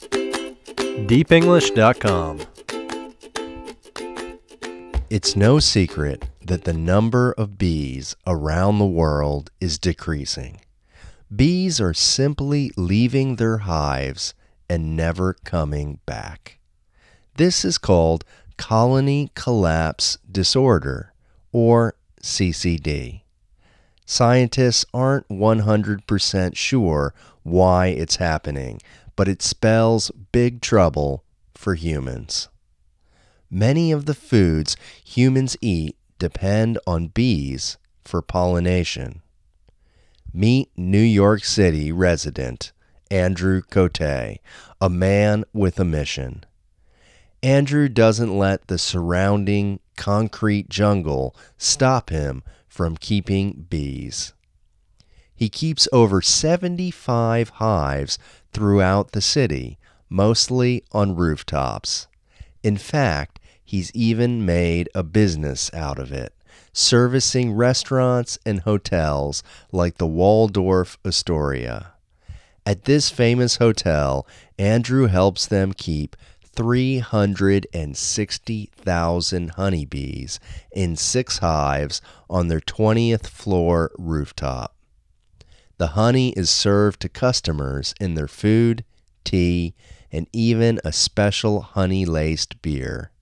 deepenglish.com. It's no secret that the number of bees around the world is decreasing. Bees are simply leaving their hives and never coming back. This is called colony collapse disorder, or CCD. Scientists aren't 100% sure why it's happening, but it spells big trouble for humans. Many of the foods humans eat depend on bees for pollination. Meet New York City resident Andrew Cote, a man with a mission. Andrew doesn't let the surrounding concrete jungle stop him from keeping bees. He keeps over 75 hives throughout the city, mostly on rooftops. In fact, he's even made a business out of it, servicing restaurants and hotels like the Waldorf Astoria. At this famous hotel, Andrew helps them keep 360,000 honeybees in six hives on their 20th floor rooftop. The honey is served to customers in their food, tea, and even a special honey laced beer.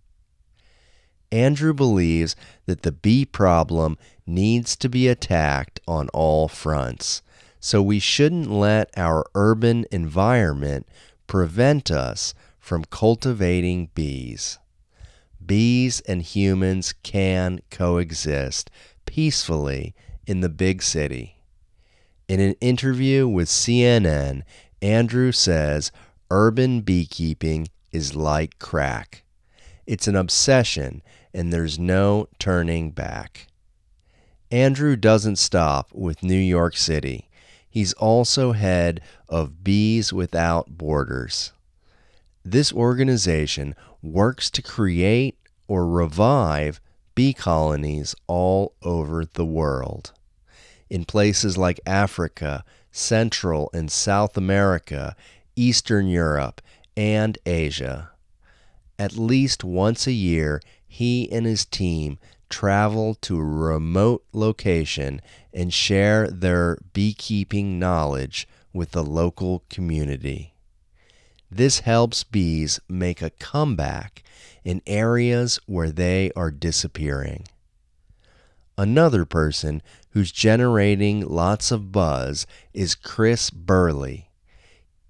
Andrew believes that the bee problem needs to be attacked on all fronts, so we shouldn't let our urban environment prevent us from cultivating bees. Bees and humans can coexist peacefully in the big city. In an interview with CNN, Andrew says urban beekeeping is like crack. It's an obsession, and there's no turning back. Andrew doesn't stop with New York City. He's also head of Bees Without Borders. This organization works to create or revive bee colonies all over the world. In places like Africa, Central and South America, Eastern Europe, and Asia. At least once a year, he and his team travel to a remote location and share their beekeeping knowledge with the local community. This helps bees make a comeback in areas where they are disappearing. Another person who's generating lots of buzz is Chris Burley.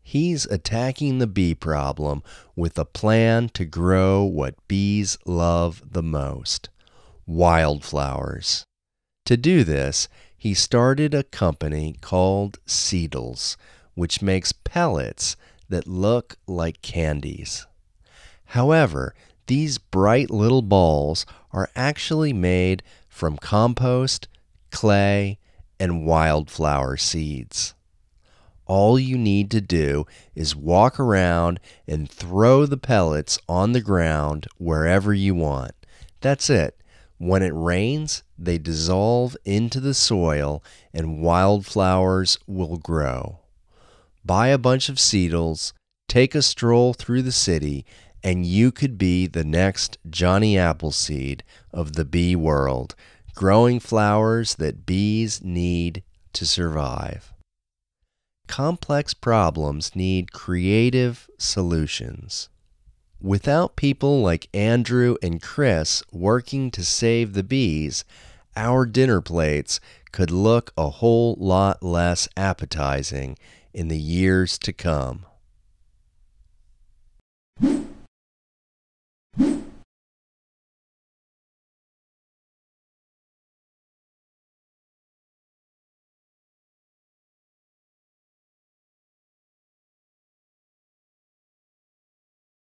He's attacking the bee problem with a plan to grow what bees love the most wildflowers. To do this, he started a company called Seedles, which makes pellets that look like candies. However, these bright little balls are actually made from compost, clay, and wildflower seeds. All you need to do is walk around and throw the pellets on the ground wherever you want. That's it. When it rains, they dissolve into the soil and wildflowers will grow buy a bunch of seedles, take a stroll through the city, and you could be the next Johnny Appleseed of the bee world, growing flowers that bees need to survive. Complex problems need creative solutions. Without people like Andrew and Chris working to save the bees, our dinner plates could look a whole lot less appetizing in the years to come.